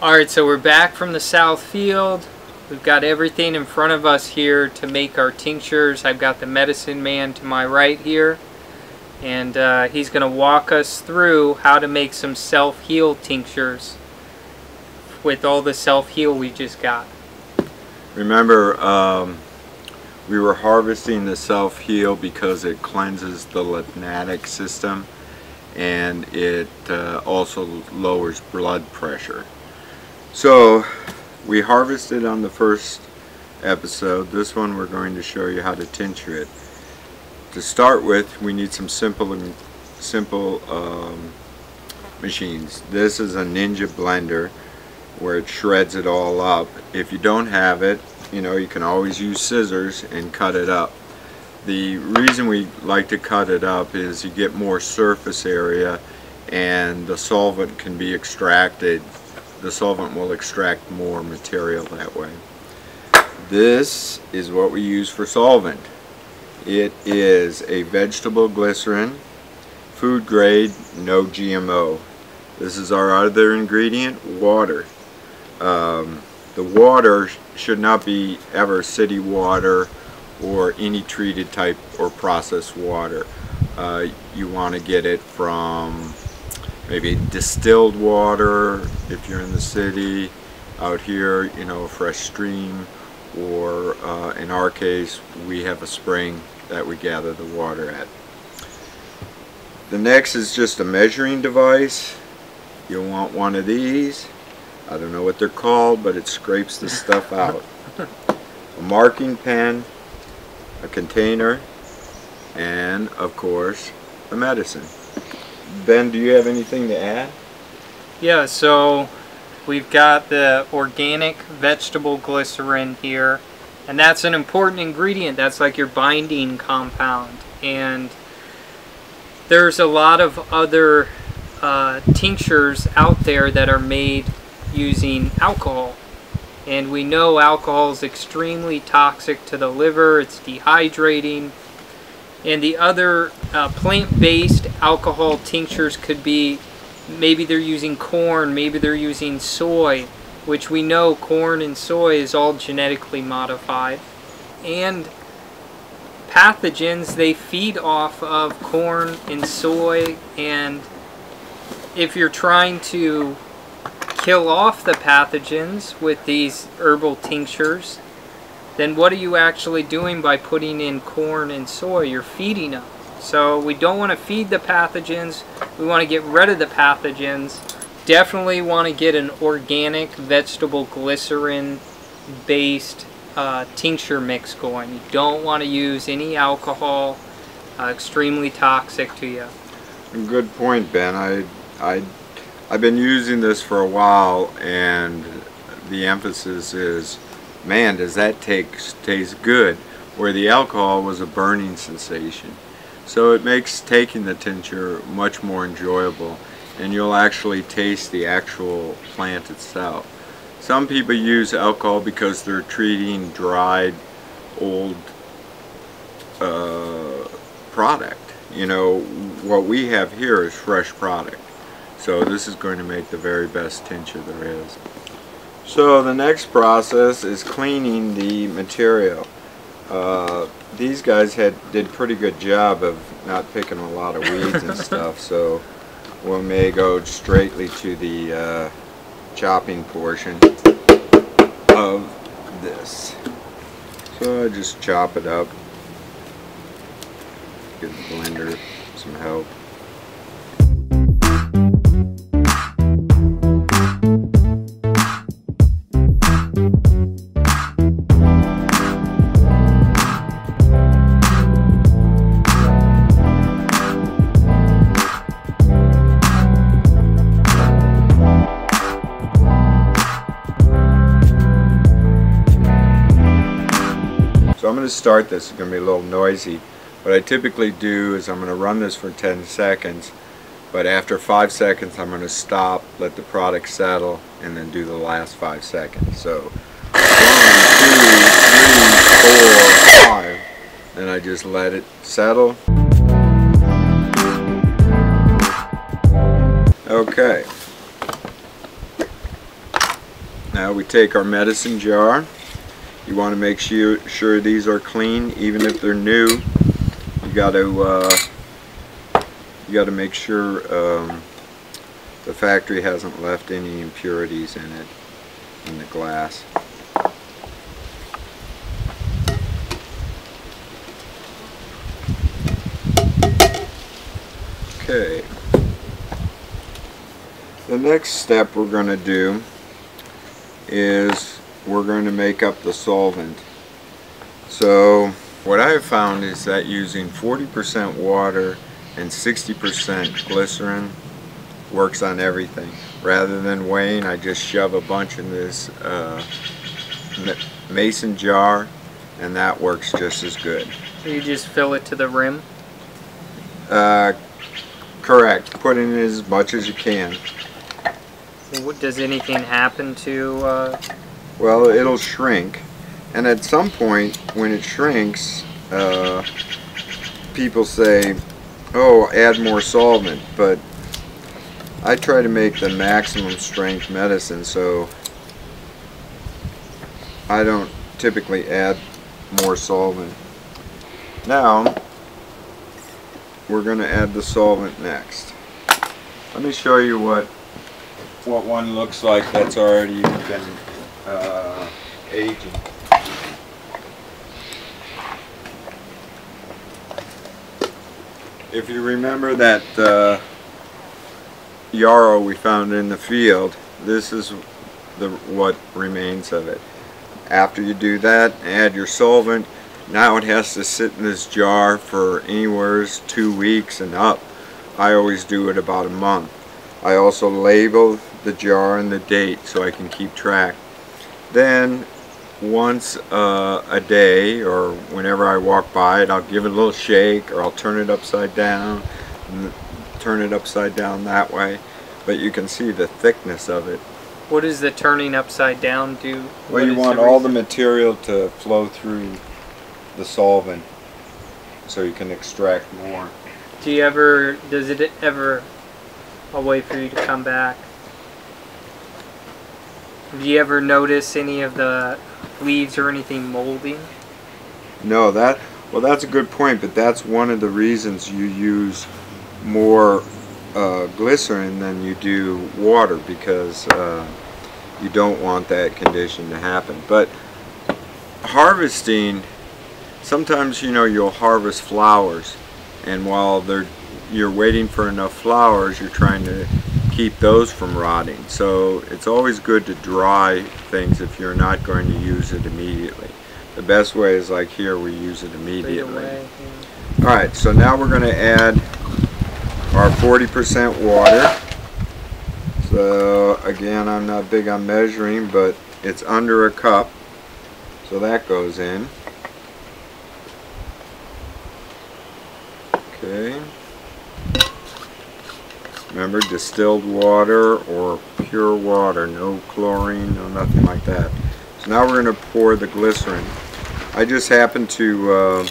Alright, so we're back from the south field. We've got everything in front of us here to make our tinctures. I've got the medicine man to my right here. And uh, he's going to walk us through how to make some self-heal tinctures with all the self-heal we just got. Remember, um, we were harvesting the self-heal because it cleanses the lymphatic system and it uh, also lowers blood pressure. So we harvested on the first episode. This one we're going to show you how to tincture it. To start with, we need some simple simple um, machines. This is a Ninja blender where it shreds it all up. If you don't have it, you know, you can always use scissors and cut it up. The reason we like to cut it up is you get more surface area and the solvent can be extracted the solvent will extract more material that way. This is what we use for solvent. It is a vegetable glycerin, food grade, no GMO. This is our other ingredient, water. Um, the water should not be ever city water or any treated type or processed water. Uh, you want to get it from maybe distilled water if you're in the city out here you know a fresh stream or uh, in our case we have a spring that we gather the water at. The next is just a measuring device. You'll want one of these? I don't know what they're called but it scrapes the stuff out. A marking pen a container and of course a medicine Ben, do you have anything to add? Yeah, so we've got the organic vegetable glycerin here, and that's an important ingredient. That's like your binding compound. And there's a lot of other uh, tinctures out there that are made using alcohol. And we know alcohol is extremely toxic to the liver, it's dehydrating, and the other uh, plant-based alcohol tinctures could be maybe they're using corn, maybe they're using soy, which we know corn and soy is all genetically modified. And pathogens, they feed off of corn and soy, and if you're trying to kill off the pathogens with these herbal tinctures, then what are you actually doing by putting in corn and soy? You're feeding them. So we don't want to feed the pathogens. We want to get rid of the pathogens. Definitely want to get an organic vegetable glycerin based uh, tincture mix going. You don't want to use any alcohol. Uh, extremely toxic to you. Good point, Ben. I, I, I've been using this for a while, and the emphasis is man, does that take, taste good, where the alcohol was a burning sensation. So it makes taking the tincture much more enjoyable and you'll actually taste the actual plant itself. Some people use alcohol because they're treating dried old uh, product. You know, what we have here is fresh product. So this is going to make the very best tincture there is. So the next process is cleaning the material. Uh, these guys had did pretty good job of not picking a lot of weeds and stuff, so we may go straightly to the uh, chopping portion of this. So I just chop it up, give the blender some help. To start this, it's going to be a little noisy. What I typically do is I'm going to run this for 10 seconds, but after 5 seconds I'm going to stop, let the product settle, and then do the last 5 seconds. So, 1, 2, 3, 4, 5, then I just let it settle. Okay. Now we take our medicine jar. You want to make sure, sure these are clean, even if they're new. You got to uh, you got to make sure um, the factory hasn't left any impurities in it in the glass. Okay. The next step we're going to do is we're going to make up the solvent. So what I've found is that using 40% water and 60% glycerin works on everything. Rather than weighing, I just shove a bunch in this uh, mason jar and that works just as good. So you just fill it to the rim? Uh, correct. Put in as much as you can. Does anything happen to... Uh... Well, it'll shrink. And at some point, when it shrinks, uh, people say, oh, add more solvent. But I try to make the maximum strength medicine, so I don't typically add more solvent. Now, we're going to add the solvent next. Let me show you what what one looks like that's already been uh, aging. If you remember that uh, yarrow we found in the field, this is the what remains of it. After you do that, add your solvent. Now it has to sit in this jar for anywhere two weeks and up. I always do it about a month. I also label the jar and the date so I can keep track. Then once uh, a day or whenever I walk by it I'll give it a little shake or I'll turn it upside down turn it upside down that way but you can see the thickness of it. What does the turning upside down do? Well you want all the material to flow through the solvent so you can extract more. Do you ever, does it ever a way for you to come back? Do you ever notice any of the leaves or anything molding? No, that well that's a good point, but that's one of the reasons you use more uh, glycerin than you do water because uh, you don't want that condition to happen. But harvesting, sometimes you know you'll harvest flowers, and while they're you're waiting for enough flowers, you're trying to keep those from rotting. So it's always good to dry things if you're not going to use it immediately. The best way is like here, we use it immediately. Away, yeah. Alright, so now we're going to add our 40% water. So again, I'm not big on measuring, but it's under a cup. So that goes in. Okay. Remember, distilled water or pure water, no chlorine, no nothing like that. So now we're going to pour the glycerin. I just happen to uh,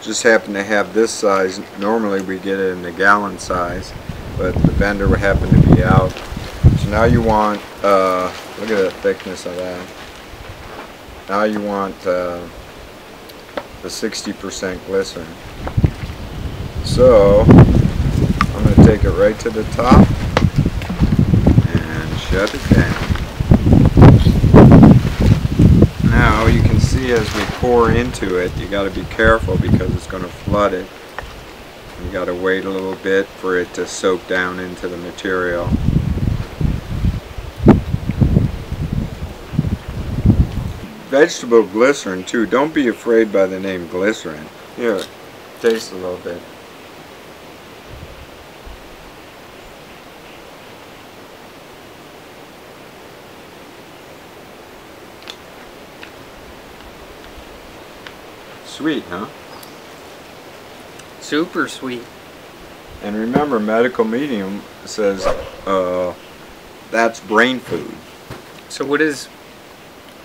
just happen to have this size. Normally we get it in the gallon size, but the vendor would happen to be out. So now you want, uh, look at the thickness of that. Now you want uh, the 60% glycerin. So take it right to the top and shut it down. Now you can see as we pour into it, you got to be careful because it's going to flood it. You got to wait a little bit for it to soak down into the material. Vegetable glycerin too, don't be afraid by the name glycerin. Here, taste a little bit. Sweet, huh? Super sweet. And remember, medical medium says uh, that's brain food. So what is,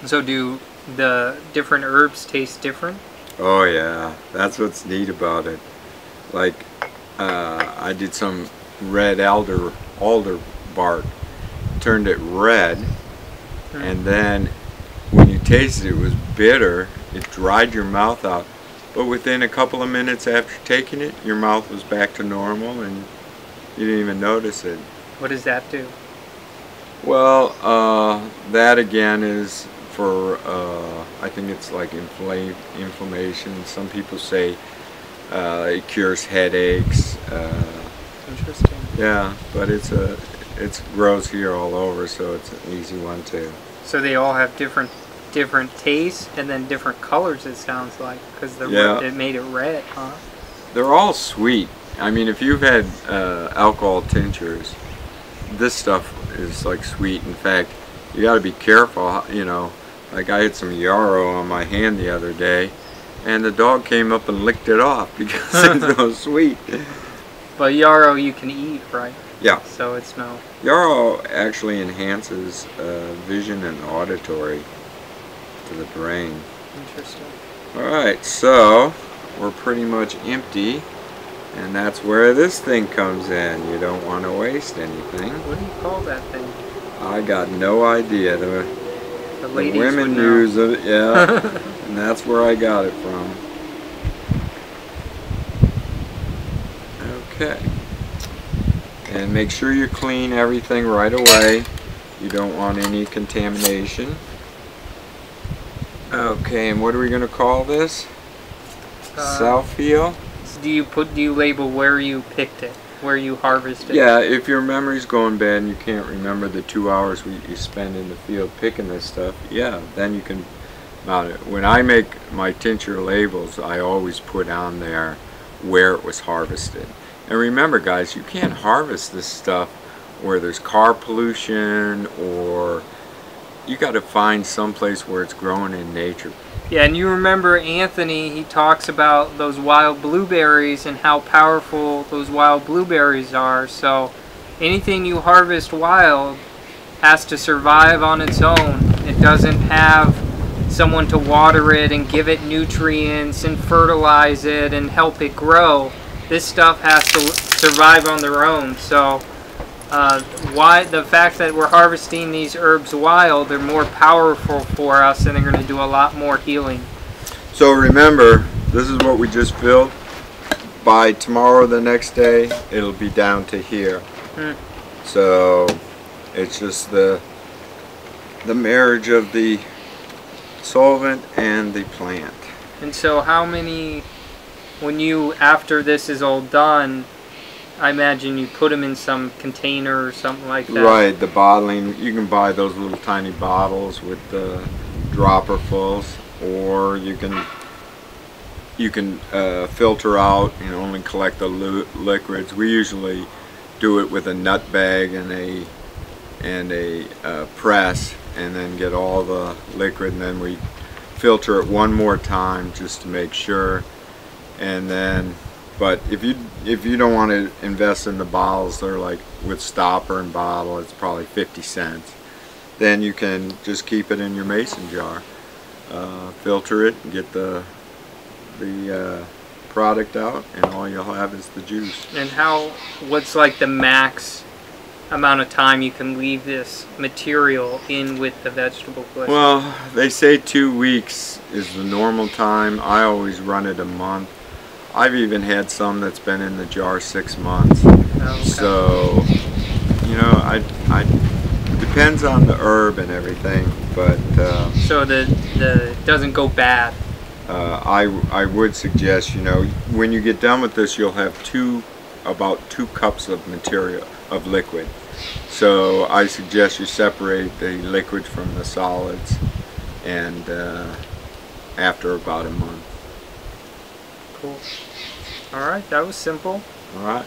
so do the different herbs taste different? Oh yeah, that's what's neat about it. Like, uh, I did some red alder, alder bark, turned it red, and then when you tasted it, it was bitter. It dried your mouth out, but within a couple of minutes after taking it, your mouth was back to normal, and you didn't even notice it. What does that do? Well, uh, that again is for uh, I think it's like inflame inflammation. Some people say uh, it cures headaches. Uh, Interesting. yeah, but it's a it grows here all over, so it's an easy one too. So they all have different different tastes and then different colors. It sounds like because the Yeah. it made it red, huh? They're all sweet. I mean, if you've had uh, alcohol tinctures, this stuff is like sweet. In fact, you got to be careful. You know, like I had some yarrow on my hand the other day, and the dog came up and licked it off because it's so sweet. But yarrow you can eat, right? Yeah. So it's no. Yarrow actually enhances uh, vision and auditory to the brain. Interesting. All right, so we're pretty much empty, and that's where this thing comes in. You don't want to waste anything. What do you call that thing? I got no idea. The, The the women use it, yeah, and that's where I got it from. Okay. And make sure you clean everything right away. You don't want any contamination. Okay, and what are we going to call this? Uh, Self-heal? Do you put? Do you label where you picked it, where you harvested? Yeah, if your memory's going bad and you can't remember the two hours we, you spend in the field picking this stuff, yeah, then you can mount it. When I make my tincture labels, I always put on there where it was harvested. And remember, guys, you can't harvest this stuff where there's car pollution or you got to find someplace where it's growing in nature. Yeah, and you remember Anthony, he talks about those wild blueberries and how powerful those wild blueberries are. So anything you harvest wild has to survive on its own. It doesn't have someone to water it and give it nutrients and fertilize it and help it grow. This stuff has to survive on their own. So uh, why the fact that we're harvesting these herbs wild, they're more powerful for us and they're going to do a lot more healing. So remember, this is what we just filled. By tomorrow, the next day, it'll be down to here. Hmm. So it's just the the marriage of the solvent and the plant. And so, how many, when you, after this is all done, I imagine you put them in some container or something like that. Right, the bottling. You can buy those little tiny bottles with the dropper fulls, or you can you can uh, filter out and only collect the lu- liquids. We usually do it with a nut bag and a and a uh, press, and then get all the liquid, and then we filter it one more time just to make sure, and then. But if you if you don't want to invest in the bottles, they're like with stopper and bottle, it's probably 50 cents. Then you can just keep it in your mason jar, uh, filter it, and get the the uh, product out, and all you'll have is the juice. And how, what's like the max amount of time you can leave this material in with the vegetable glycerin? Well, they say two weeks is the normal time. I always run it a month. I've even had some that's been in the jar six months. Oh, okay. So, you know, I, I depends on the herb and everything, but uh, so the, the, it doesn't go bad. uh, I, I would suggest, you know, when you get done with this, you'll have two, about two cups of material, of liquid. So I suggest you separate the liquid from the solids and uh, after about a month. Cool. All right, that was simple. All right.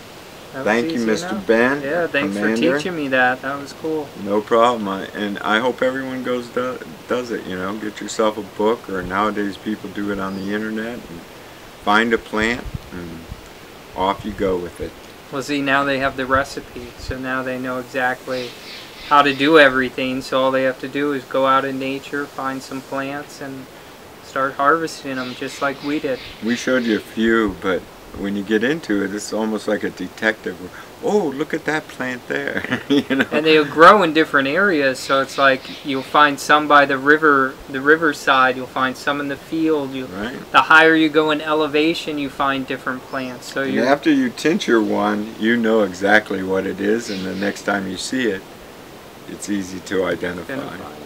Thank you, Mr. enough. Ben. Yeah, thanks Commander. for teaching me that. That was cool. No problem. I, and I hope everyone goes do, does it. You know, get yourself a book, or nowadays people do it on the internet and find a plant and off you go with it. Well, see, now they have the recipe, so now they know exactly how to do everything. So all they have to do is go out in nature, find some plants, and start harvesting them, just like we did. We showed you a few, but when you get into it, it's almost like a detective. Oh, look at that plant there. you know. and they'll grow in different areas so it's like you'll find some by the river the riverside you'll find some in the field you right. the higher you go in elevation you find different plants so you after you tincture one, you know exactly what it is, and the next time you see it, it's easy to identify. identify.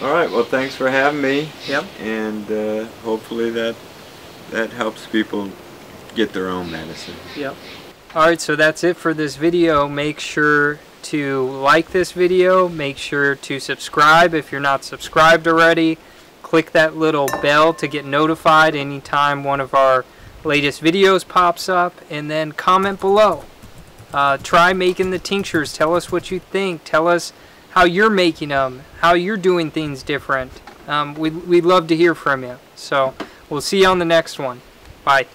All right. Well, thanks for having me, yep and uh, hopefully that that helps people get their own medicine. Yep. Alright, so that's it for this video. Make sure to like this video. Make sure to subscribe if you're not subscribed already. Click that little bell to get notified anytime one of our latest videos pops up. And then comment below. Uh, try making the tinctures. Tell us what you think. Tell us how you're making them. How you're doing things different. Um, we'd, we'd love to hear from you. So we'll see you on the next one. Bye.